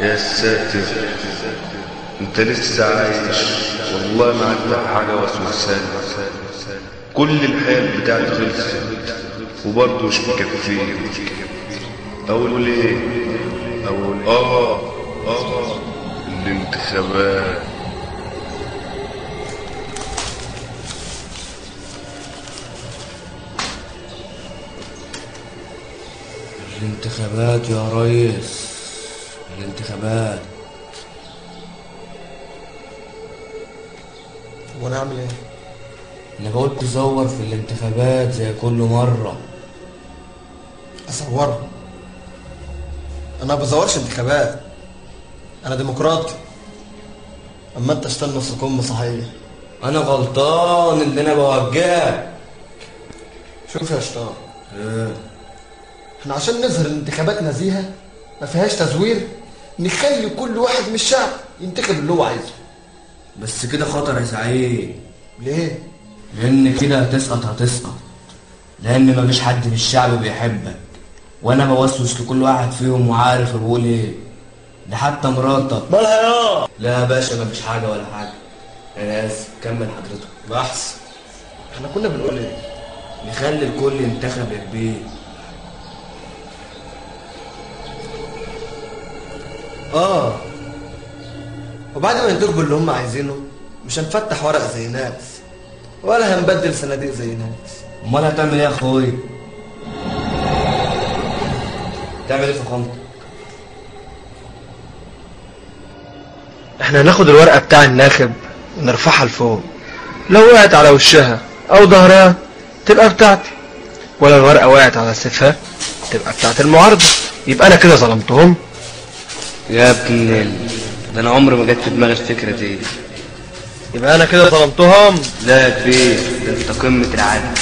يا ساتر. انت لسه عايش. والله ما عندك حاجة وسوسان كل الحياة بتاعتي خلصت. وبرضه مش مكفيه أقول إيه؟ أقول آه آه الانتخابات الانتخابات يا ريس. الانتخابات. وأنا اعمل إيه؟ أنا بقول تزور في الانتخابات زي كل مرة. اصورها أنا ما بزورش انتخابات. أنا ديمقراطي. اما انت اشتغل نص كم صحيح أنا غلطان اللي أنا بوجهك. شوف يا شطار. إيه؟ إحنا عشان نظهر الانتخابات نزيهة ما فيهاش تزوير. نخلي كل واحد من الشعب ينتخب اللي هو عايزه. بس كده خطر يا سعيد. ليه؟ لأن كده هتسقط هتسقط. لأن مفيش حد في الشعب بيحبك. وأنا بوسوس لكل واحد فيهم وعارف بقول إيه ده حتى مراتك. مالها يا لا يا باشا مفيش حاجة ولا حاجة. أنا آسف. كمل حضرتك. بحث. إحنا كنا بنقول إيه؟ نخلي الكل ينتخب يا كبير. آه. وبعد ما ينتخبوا اللي هم عايزينه مش هنفتح ورق زي ناس ولا هنبدل صناديق زي ناس. أمال هتعمل إيه يا اخويا تعمل إيه في فخامتك إحنا هناخد الورقة بتاع الناخب ونرفعها لفوق. لو وقعت على وشها أو ظهرها تبقى بتاعتي. ولا الورقة وقعت على سيفها تبقى بتاعت المعارضة. يبقى أنا كده ظلمتهم. يا ابن ال... ده أنا عمري ما جت في دماغي الفكرة دي. يبقى أنا كده ظلمتهم؟ لا يا كبير ده أنت قمة العدل.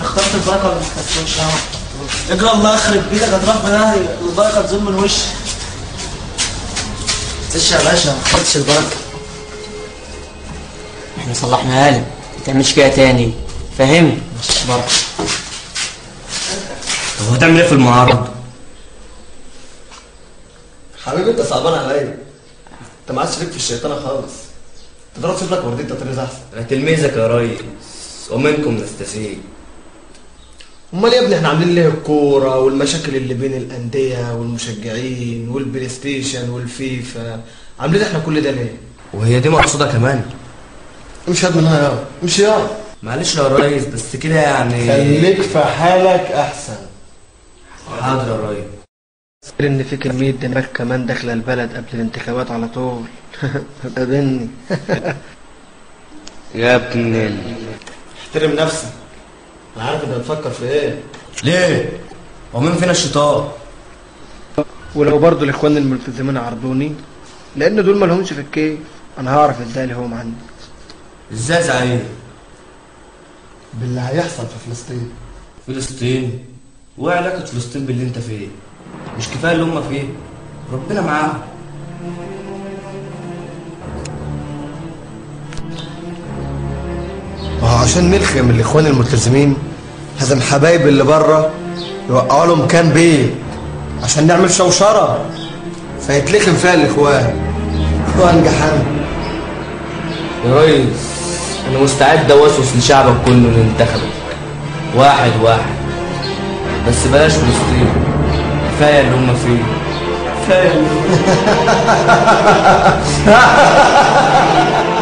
اخترت البركة ولا مش اجرى الله يخرب بيتك هتروح في نهري البركة تزول من وشي. معلش يا باشا ما خدتش البركة. إحنا صلحناها لك ما تعملش كده تاني. فاهمني بركة. طب هتعمل إيه في المعارضة؟ حبيبي انت صعبان عليا. انت ما عادش ليك في الشيطانة خالص. تضرب تشوف لك وردية تطريز أحسن. أنا تلميذك يا ريس ومنكم نستفيد أمال يا ابني إحنا عاملين ليه الكورة والمشاكل اللي بين الأندية والمشجعين وال PlayStation وال FIFA؟ عاملين إحنا كل ده ليه؟ وهي دي مقصودة كمان. مش هاد منها يا. مش يا. معلش يا ريس بس كده يعني خليك في حالك أحسن. حاضر يا ريس. إن في كمية دماغ كمان داخلة البلد قبل الانتخابات على طول؟ قابلني. يا ابن. احترم نفسك. أنا عارف أنت بتفكر في إيه. ليه؟ هو مين فينا الشيطان؟ ولو برضو الإخوان الملتزمين عرضوني لأن دول مالهمش في الكيف أنا هعرف إزاي اللي هم عندي. إزاي زعيم؟ باللي هيحصل في فلسطين. فلسطين؟ وايه علاقه فلسطين باللي أنت فيه. مش كفاية اللي هم فيه. ربنا معاهم. ما هو عشان نلخم الإخوان الملتزمين لازم حبايب اللي بره يوقعوا له مكان بيت عشان نعمل شوشرة. فيتلخم فيها الإخوان. وانجح أنا يا ريس أنا مستعد أوسوس لشعبك كله اللي انتخبك واحد واحد. بس بلاش فلسطين كفاية اللي هم فيه. كفايه